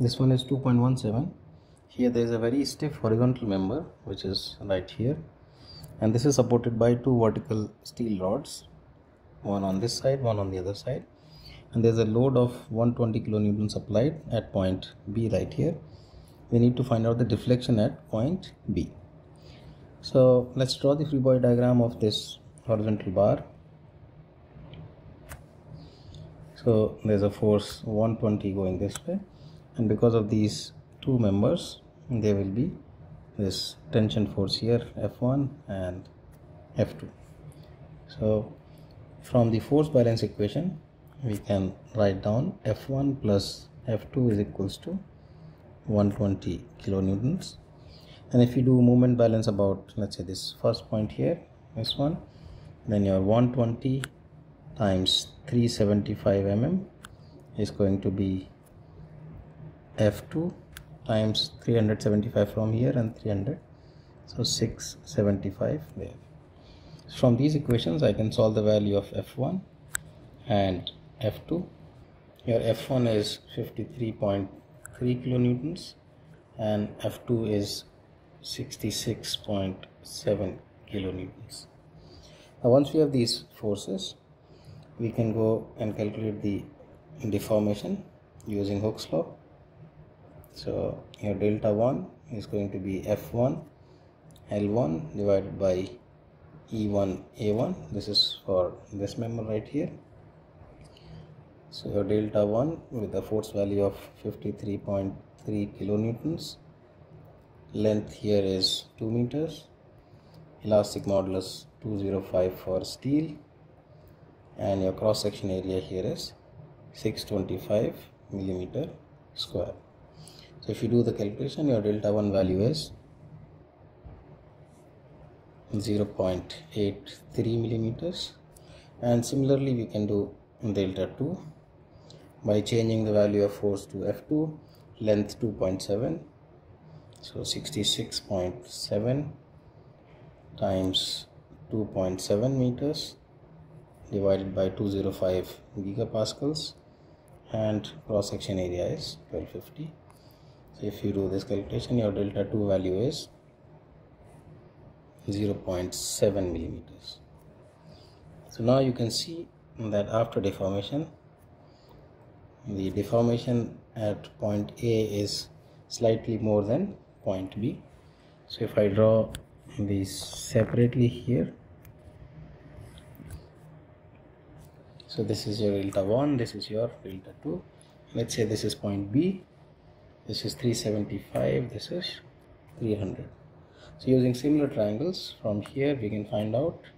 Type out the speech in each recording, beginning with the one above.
this one is 2.17 here there is a very stiff horizontal member which is right here. And this is supported by two vertical steel rods one on this side one on the other side. And there's a load of 120 kilonewtons applied at point B right here. We need to find out the deflection at point B. So let's draw the free body diagram of this horizontal bar. So there's a force 120 going this way and because of these two members there will be this tension force here F1 and F2 so from the force balance equation we can write down F1 plus F2 is equals to 120 kilonewtons. And if you do moment balance about let's say this first point here this one then your 120 times 375 mm is going to be f2 times 375 from here and 300 so 675 there. From these equations I can solve the value of f1 and f2 your f1 is 53.3 kilonewtons and f2 is 66.7 kilonewtons. Now once we have these forces we can go and calculate the deformation using Hooke's law so your delta 1 is going to be f1 l1 divided by e1 a1 this is for this member right here. So your delta 1 with a force value of 53.3 kilonewtons. Length here is 2 meters. Elastic modulus 205 for steel. And your cross section area here is 625 millimeter square so if you do the calculation your delta 1 value is 0.83 millimeters. And similarly we can do delta 2 by changing the value of force to f2 length 2.7 so 66.7 times 2.7 meters divided by 205 gigapascals. And cross section area is 1250 so if you do this calculation your delta 2 value is 0.7 millimeters. So now you can see that after deformation the deformation at point A is slightly more than point B. So if I draw these separately here so this is your delta 1 this is your delta 2 let's say this is point b this is 375 this is 300 so using similar triangles from here we can find out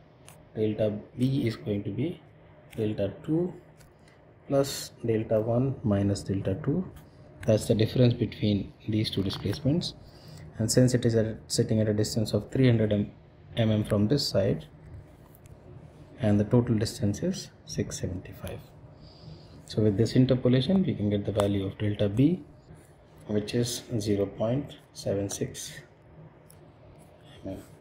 delta b is going to be delta 2 plus delta 1 minus delta 2 that's the difference between these two displacements. And since it is at, sitting at a distance of 300 mm from this side and the total distance is 675 so with this interpolation we can get the value of delta b which is 0 0.76 mm.